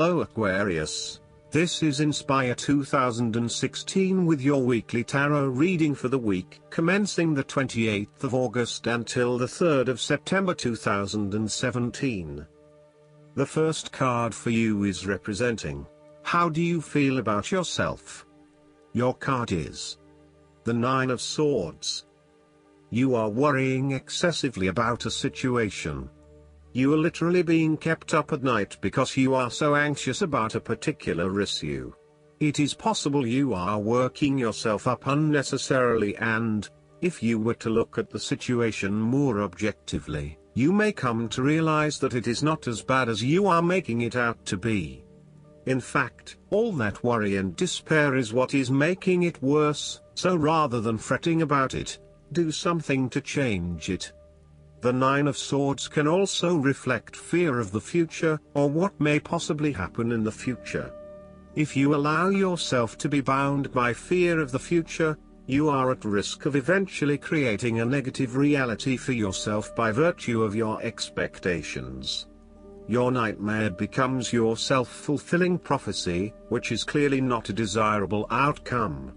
Hello Aquarius. This is Inspire 2016 with your weekly tarot reading for the week commencing the 28th of August until the 3rd of September 2017. The first card for you is representing How do you feel about yourself? Your card is the Nine of Swords. You are worrying excessively about a situation. You are literally being kept up at night because you are so anxious about a particular issue. It is possible you are working yourself up unnecessarily and, if you were to look at the situation more objectively, you may come to realize that it is not as bad as you are making it out to be. In fact, all that worry and despair is what is making it worse, so rather than fretting about it, do something to change it. The Nine of Swords can also reflect fear of the future, or what may possibly happen in the future. If you allow yourself to be bound by fear of the future, you are at risk of eventually creating a negative reality for yourself by virtue of your expectations. Your nightmare becomes your self-fulfilling prophecy, which is clearly not a desirable outcome.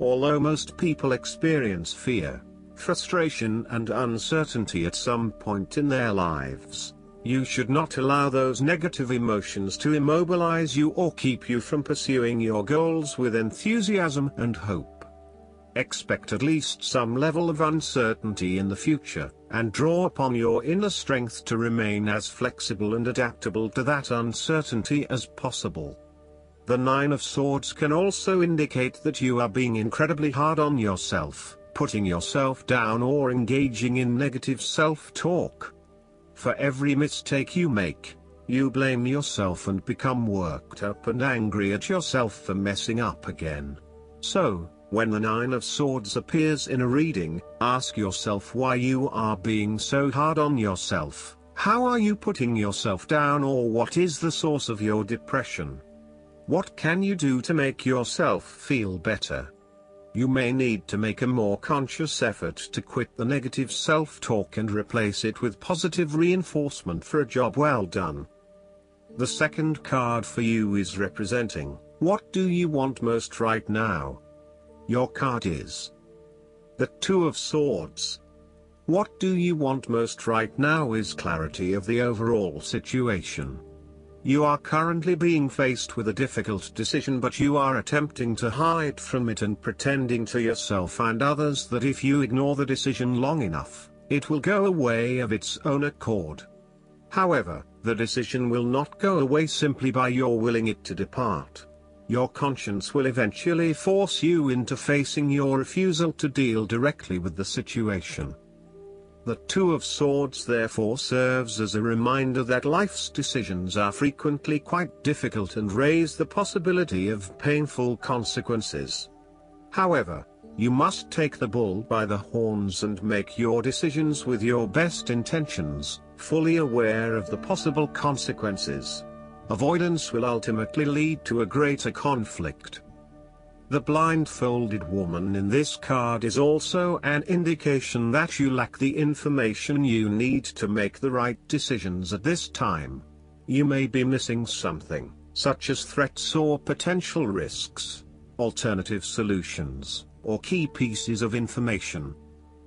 Although most people experience fear, frustration and uncertainty at some point in their lives, you should not allow those negative emotions to immobilize you or keep you from pursuing your goals with enthusiasm and hope. Expect at least some level of uncertainty in the future, and draw upon your inner strength to remain as flexible and adaptable to that uncertainty as possible. The Nine of Swords can also indicate that you are being incredibly hard on yourself, putting yourself down or engaging in negative self-talk. For every mistake you make, you blame yourself and become worked up and angry at yourself for messing up again. So, when the Nine of Swords appears in a reading, ask yourself why you are being so hard on yourself. How are you putting yourself down or what is the source of your depression? What can you do to make yourself feel better? You may need to make a more conscious effort to quit the negative self-talk and replace it with positive reinforcement for a job well done. The second card for you is representing, what do you want most right now? Your card is the Two of Swords. What do you want most right now is clarity of the overall situation. You are currently being faced with a difficult decision but you are attempting to hide from it and pretending to yourself and others that if you ignore the decision long enough, it will go away of its own accord. However, the decision will not go away simply by your willing it to depart. Your conscience will eventually force you into facing your refusal to deal directly with the situation. The Two of Swords therefore serves as a reminder that life's decisions are frequently quite difficult and raise the possibility of painful consequences. However, you must take the bull by the horns and make your decisions with your best intentions, fully aware of the possible consequences. Avoidance will ultimately lead to a greater conflict. The blindfolded woman in this card is also an indication that you lack the information you need to make the right decisions at this time. You may be missing something, such as threats or potential risks, alternative solutions, or key pieces of information.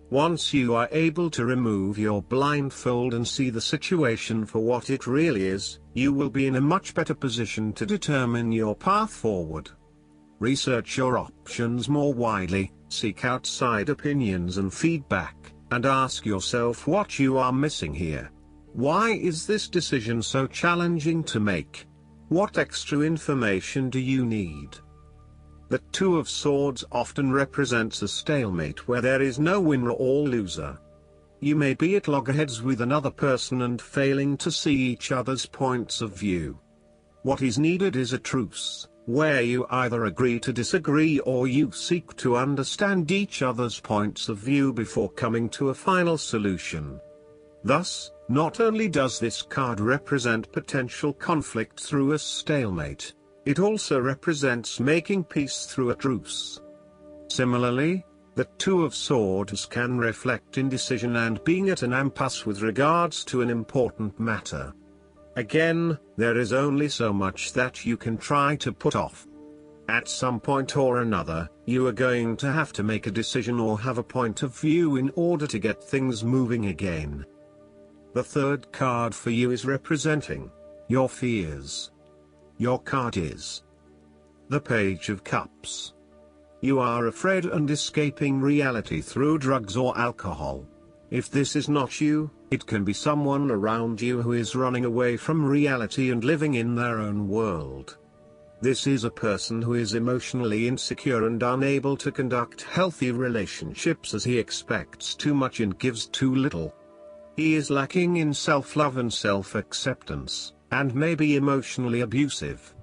Once you are able to remove your blindfold and see the situation for what it really is, you will be in a much better position to determine your path forward. Research your options more widely, seek outside opinions and feedback, and ask yourself what you are missing here. Why is this decision so challenging to make? What extra information do you need? The Two of Swords often represents a stalemate where there is no winner or loser. You may be at loggerheads with another person and failing to see each other's points of view. What is needed is a truce, where you either agree to disagree or you seek to understand each other's points of view before coming to a final solution. Thus, not only does this card represent potential conflict through a stalemate, it also represents making peace through a truce. Similarly, the Two of Swords can reflect indecision and being at an impasse with regards to an important matter. Again, there is only so much that you can try to put off. At some point or another, you are going to have to make a decision or have a point of view in order to get things moving again. The third card for you is representing your fears. Your card is the Page of Cups. You are afraid and escaping reality through drugs or alcohol. If this is not you, it can be someone around you who is running away from reality and living in their own world. This is a person who is emotionally insecure and unable to conduct healthy relationships as he expects too much and gives too little. He is lacking in self-love and self-acceptance and may be emotionally abusive.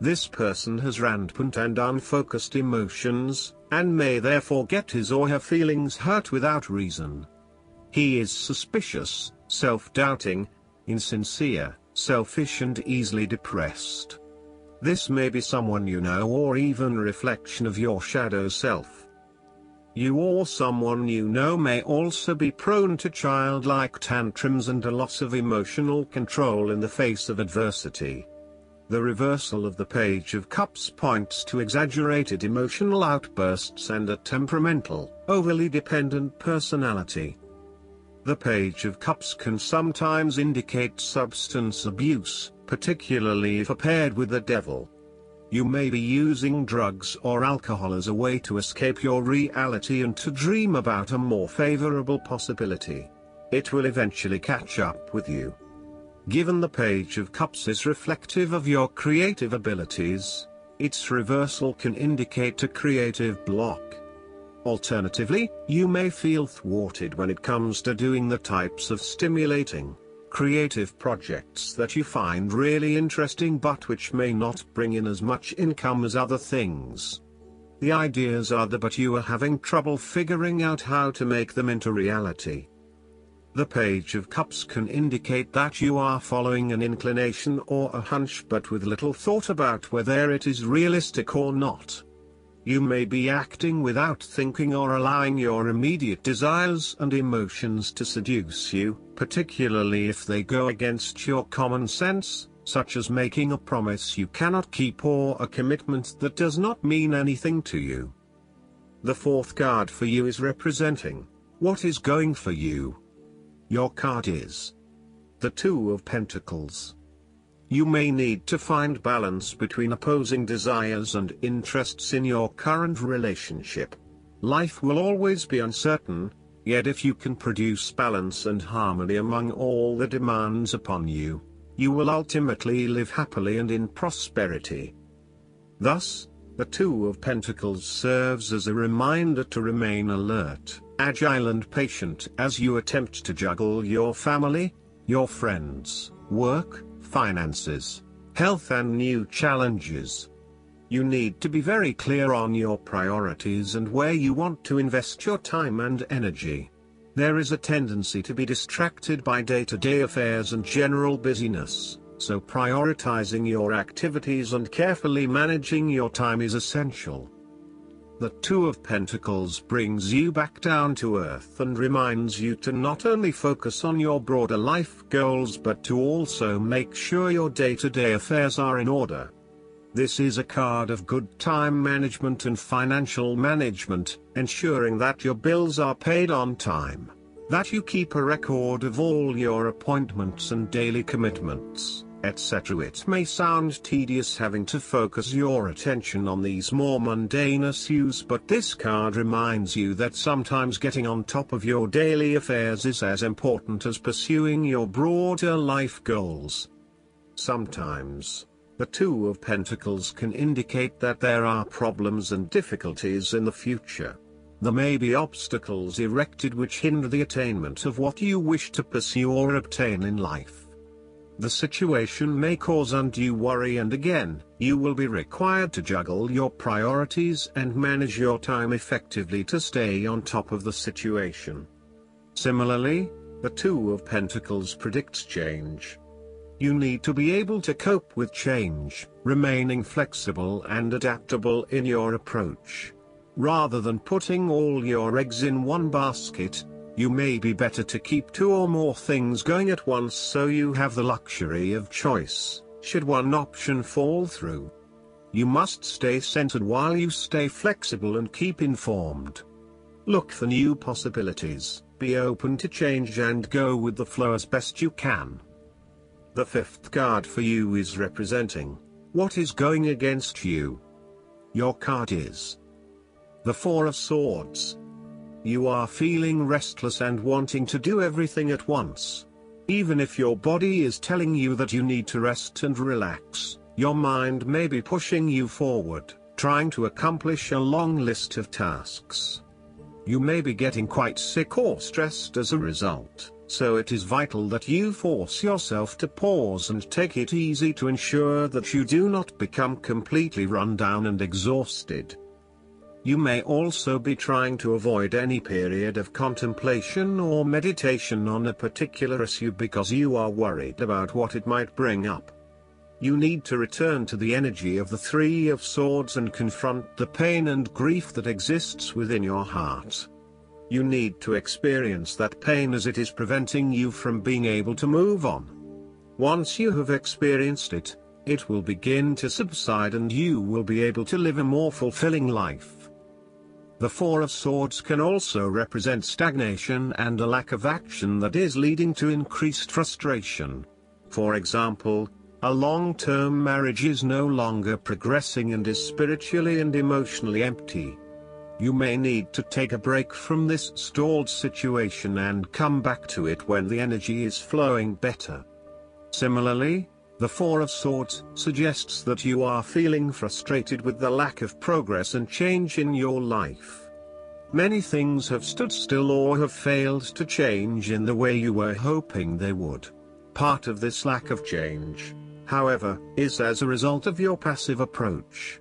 This person has rampant and unfocused emotions, and may therefore get his or her feelings hurt without reason. He is suspicious, self-doubting, insincere, selfish and easily depressed. This may be someone you know or even reflection of your shadow self. You or someone you know may also be prone to childlike tantrums and a loss of emotional control in the face of adversity. The reversal of the Page of Cups points to exaggerated emotional outbursts and a temperamental, overly dependent personality. The Page of Cups can sometimes indicate substance abuse, particularly if paired with the devil. You may be using drugs or alcohol as a way to escape your reality and to dream about a more favorable possibility. It will eventually catch up with you. Given the Page of Cups is reflective of your creative abilities, its reversal can indicate a creative block. Alternatively, you may feel thwarted when it comes to doing the types of stimulating, creative projects that you find really interesting but which may not bring in as much income as other things. The ideas are there but you are having trouble figuring out how to make them into reality. The Page of Cups can indicate that you are following an inclination or a hunch but with little thought about whether it is realistic or not. You may be acting without thinking or allowing your immediate desires and emotions to seduce you, particularly if they go against your common sense, such as making a promise you cannot keep or a commitment that does not mean anything to you. The fourth card for you is representing what is going for you. Your card is the Two of Pentacles. You may need to find balance between opposing desires and interests in your current relationship. Life will always be uncertain, yet if you can produce balance and harmony among all the demands upon you, you will ultimately live happily and in prosperity. Thus, the Two of Pentacles serves as a reminder to remain alert, agile and patient as you attempt to juggle your family, your friends, work, finances, health and new challenges. You need to be very clear on your priorities and where you want to invest your time and energy. There is a tendency to be distracted by day-to-day -day affairs and general busyness, so prioritizing your activities and carefully managing your time is essential. The Two of Pentacles brings you back down to earth and reminds you to not only focus on your broader life goals but to also make sure your day-to-day -day affairs are in order. This is a card of good time management and financial management, ensuring that your bills are paid on time, that you keep a record of all your appointments and daily commitments, etc. It may sound tedious having to focus your attention on these more mundane issues but this card reminds you that sometimes getting on top of your daily affairs is as important as pursuing your broader life goals. Sometimes, the Two of Pentacles can indicate that there are problems and difficulties in the future. There may be obstacles erected which hinder the attainment of what you wish to pursue or obtain in life. The situation may cause undue worry and again, you will be required to juggle your priorities and manage your time effectively to stay on top of the situation. Similarly, the Two of Pentacles predicts change. You need to be able to cope with change, remaining flexible and adaptable in your approach. Rather than putting all your eggs in one basket, you may be better to keep two or more things going at once so you have the luxury of choice, should one option fall through. You must stay centered while you stay flexible and keep informed. Look for new possibilities, be open to change and go with the flow as best you can. The fifth card for you is representing what is going against you. Your card is the Four of Swords. You are feeling restless and wanting to do everything at once. Even if your body is telling you that you need to rest and relax, your mind may be pushing you forward, trying to accomplish a long list of tasks. You may be getting quite sick or stressed as a result, so it is vital that you force yourself to pause and take it easy to ensure that you do not become completely run down and exhausted. You may also be trying to avoid any period of contemplation or meditation on a particular issue because you are worried about what it might bring up. You need to return to the energy of the Three of Swords and confront the pain and grief that exists within your heart. You need to experience that pain as it is preventing you from being able to move on. Once you have experienced it, it will begin to subside and you will be able to live a more fulfilling life. The Four of Swords can also represent stagnation and a lack of action that is leading to increased frustration. For example, a long-term marriage is no longer progressing and is spiritually and emotionally empty. You may need to take a break from this stalled situation and come back to it when the energy is flowing better. Similarly, the Four of Swords suggests that you are feeling frustrated with the lack of progress and change in your life. Many things have stood still or have failed to change in the way you were hoping they would. Part of this lack of change, however, is as a result of your passive approach.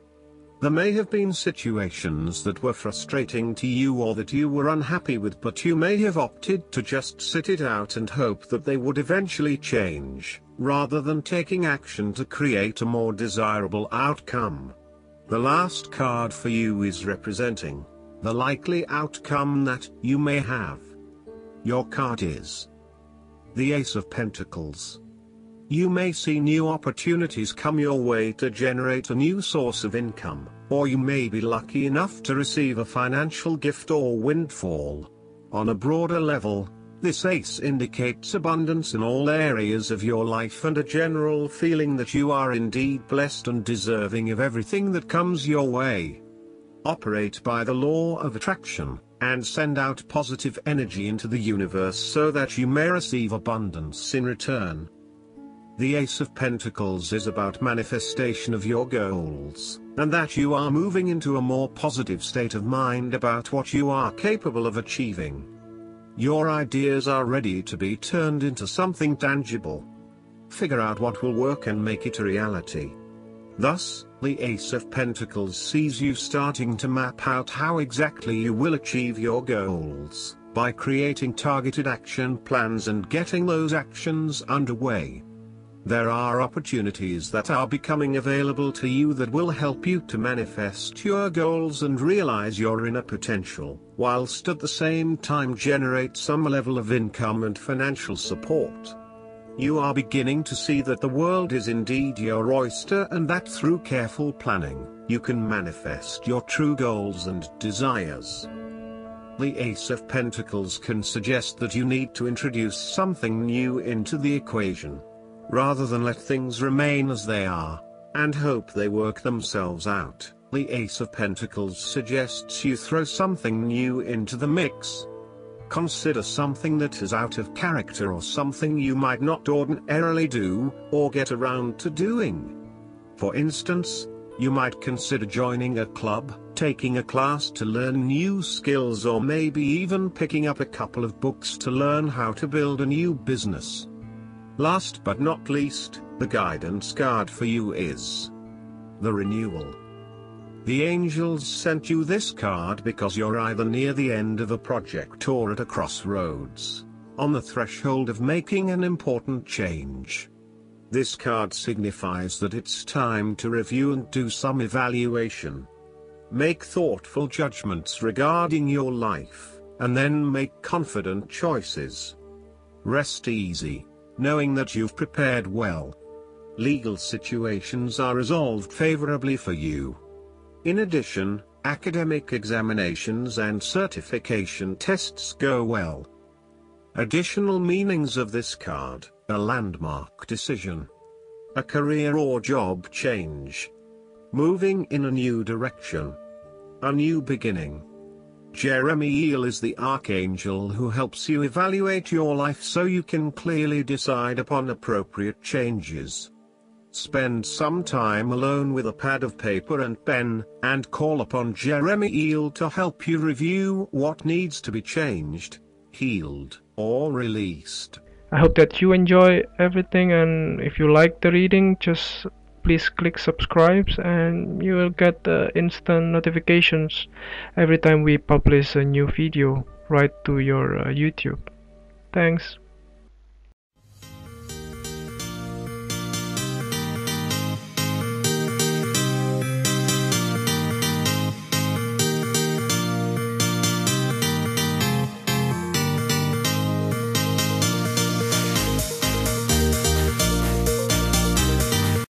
There may have been situations that were frustrating to you or that you were unhappy with but you may have opted to just sit it out and hope that they would eventually change, rather than taking action to create a more desirable outcome. The last card for you is representing the likely outcome that you may have. Your card is the Ace of Pentacles. You may see new opportunities come your way to generate a new source of income, or you may be lucky enough to receive a financial gift or windfall. On a broader level, this ace indicates abundance in all areas of your life and a general feeling that you are indeed blessed and deserving of everything that comes your way. Operate by the law of attraction, and send out positive energy into the universe so that you may receive abundance in return. The Ace of Pentacles is about manifestation of your goals, and that you are moving into a more positive state of mind about what you are capable of achieving. Your ideas are ready to be turned into something tangible. Figure out what will work and make it a reality. Thus, the Ace of Pentacles sees you starting to map out how exactly you will achieve your goals, by creating targeted action plans and getting those actions underway. There are opportunities that are becoming available to you that will help you to manifest your goals and realize your inner potential, whilst at the same time generate some level of income and financial support. You are beginning to see that the world is indeed your oyster and that through careful planning, you can manifest your true goals and desires. The Ace of Pentacles can suggest that you need to introduce something new into the equation. Rather than let things remain as they are, and hope they work themselves out. The Ace of Pentacles suggests you throw something new into the mix. Consider something that is out of character or something you might not ordinarily do, or get around to doing. For instance, you might consider joining a club, taking a class to learn new skills or maybe even picking up a couple of books to learn how to build a new business. Last but not least, the guidance card for you is the renewal. The angels sent you this card because you're either near the end of a project or at a crossroads, on the threshold of making an important change. This card signifies that it's time to review and do some evaluation. Make thoughtful judgments regarding your life, and then make confident choices. Rest easy, knowing that you've prepared well. Legal situations are resolved favorably for you. In addition, academic examinations and certification tests go well. Additional meanings of this card, a landmark decision. A career or job change. Moving in a new direction. A new beginning. Jeremiel is the archangel who helps you evaluate your life so you can clearly decide upon appropriate changes. Spend some time alone with a pad of paper and pen, and call upon Jeremiel to help you review what needs to be changed, healed, or released. I hope that you enjoy everything and if you like the reading just please click subscribe and you will get the instant notifications every time we publish a new video right to your uh, YouTube. Thanks.